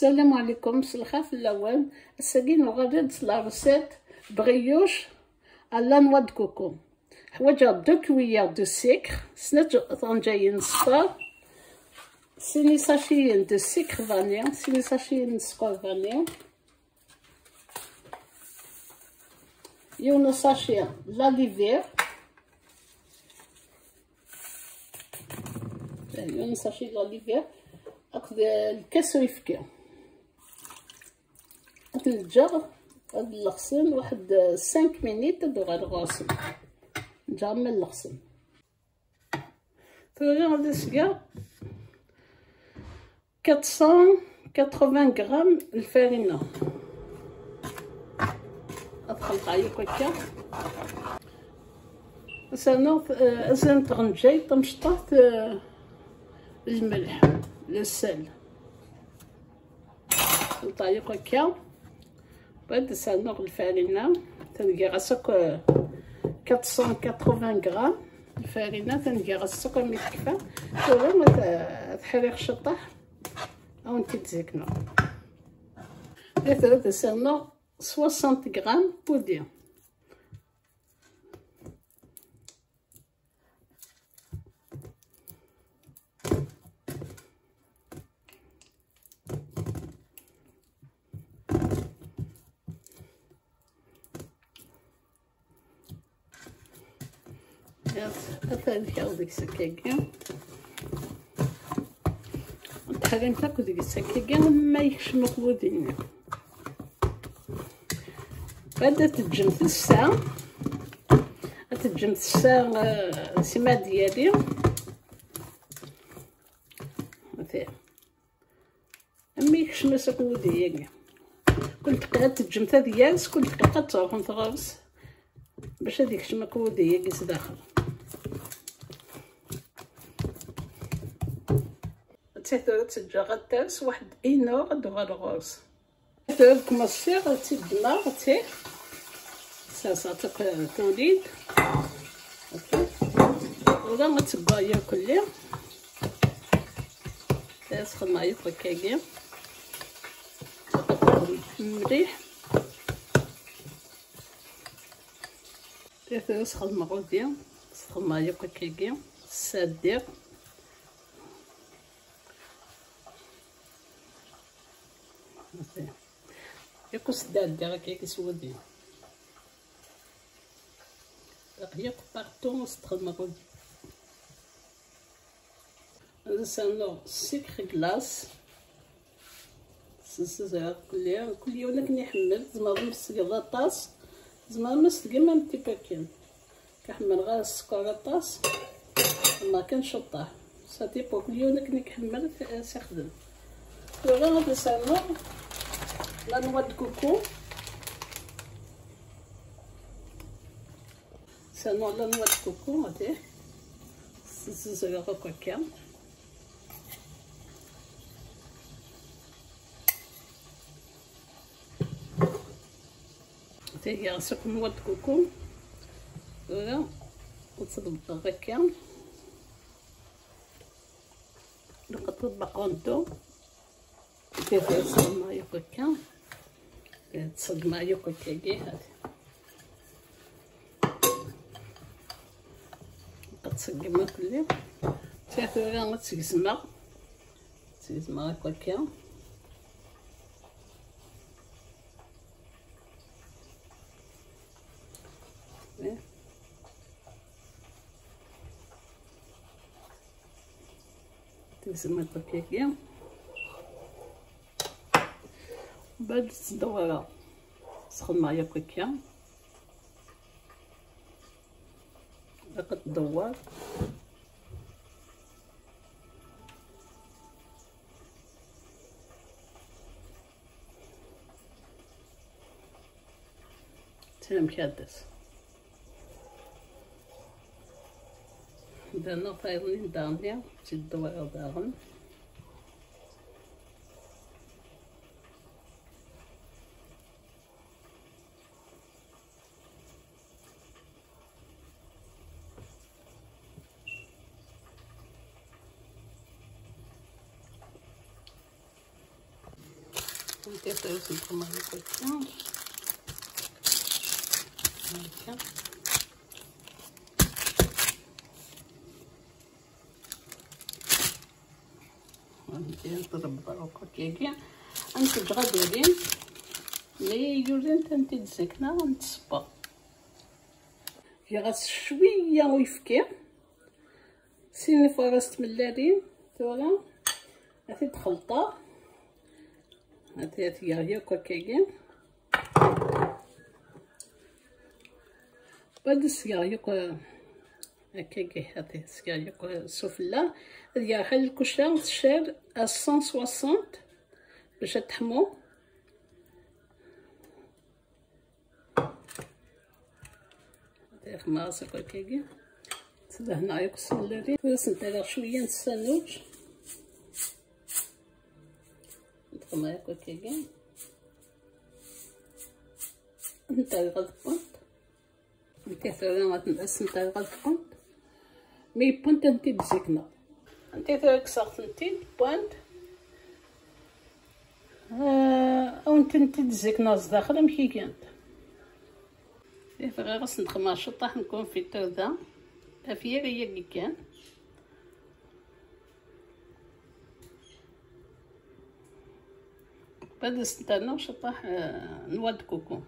السلام عليكم. في الأول الساقي نغرد لا روسيت بريوش على نوا دو كوكو حوايج دو كويير دو سكر سنات طنجايين صفار. سيني ساشيين دو سكر فانيا سيني ساشيين سكر فانيا يونو ساشي لاليفير. يونو ساشي لاليفير. هاك الكاس ويفكي هاك الجر هاد الغسل واحد سانك مينيت دوغ الغسل نجر من الغسل ثوري غادي نسقى 480 غرام الفارينة أدخل عيق هكا. سنة ازن تغنجي طمشطات الملح للسل نطيق هكا. بعد سنغ الفارينة تلقى غسك 480 غرام الفارينة تلقى غسك متكفى توا ما تحريق شطح أو انت تزيكنا ثلاثة سنغ 60 غرام بودير تحرم تاكل ديك السكاكة ما يخشمك ودينا بعد تجمت الساعة تجمت الساعة سما ديالي ما يخشمك ودينا كنت قاعد تجمت ديالس كنت قاعد تروح تغرس باش هذيك شمك وديا قيس داخل تسجى غدارس واحد اينو غدو غالغوز تيثور كمصي غتدنا غتي. ساسا توليد. ولا غتبايا كلي. تسخن مايو كاكي. مليح تيثور سخن مغودي سخن مايو كاكي. سادير. يقص داد هكا كيسودي هي بارتون استخدم هذا سانو سكر كلاص سلسلة كل كل يوم لك نحمل. زعما مسقى طاس زعما مسقى ما متي باكين كنحمل غير السكر طاس ما كنشطه. صافي بو كل يوم لك نحمل سيخدم ولا هذا سانو لا نوا دو كوكو سانو لا نوا دو كوكو هادي زوزو هكاكا حتى هي غسق نوا دو كوكو ولا وتصدق هكا نقطع بقونتو كيف تصدمها يوكا تصدمها يوكا كي هادي تسقمها كلي تاثورا غتسقسمها تسقسمها هكاكا تقسمها هكاكا بعد تدورها سخن معايا كيكا باقا تدور تنام كادس درنا فايضين دانيا تدور داغن ندير نخمر هكا هكا ندير نضرب بروكو كيكي انتج غاديين ملي يولين تنتي تزكنا غنتصبر غاس شوية ويفكي سيني فرست ملارين تولا هاتي تخلطه هي كوكاكين بعد السيارة هكاكي هاتي السيارة سفلة هادي حل الكشرة تشار أسان سواسونت باش تحمو خماس هكاكي تدهنا يقص اللاري وسنتها شوية نستنوش ندخل هكاكي انت غلطت انت ثورة غتنقص انت غلطت مي بونت انت تزكنا انت ثورة كسرت انت بونت أو انت انت تزكنا زداخل مكي كانت غير غاس نخمر شطاح نكون في التوذا افيا هي كان بعد نستناو شطاح نواد كوكو.